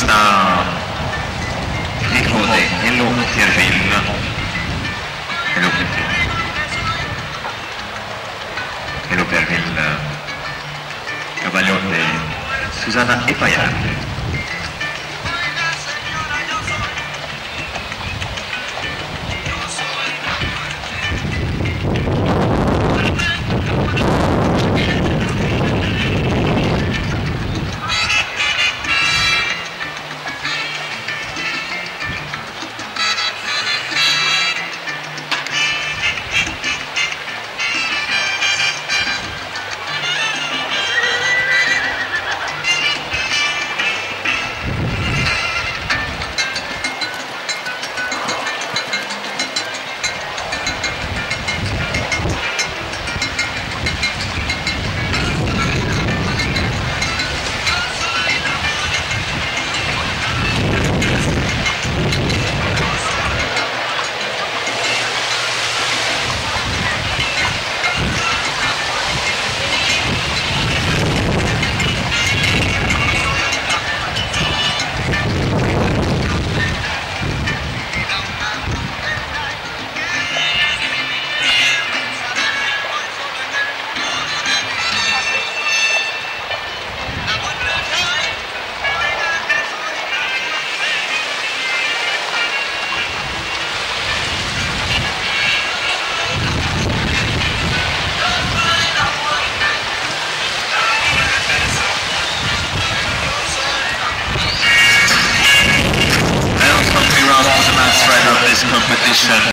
sta Nicode e lo Pierville e lo Pierville e lo Pierville Cavagliotte Susanna e Paiardi just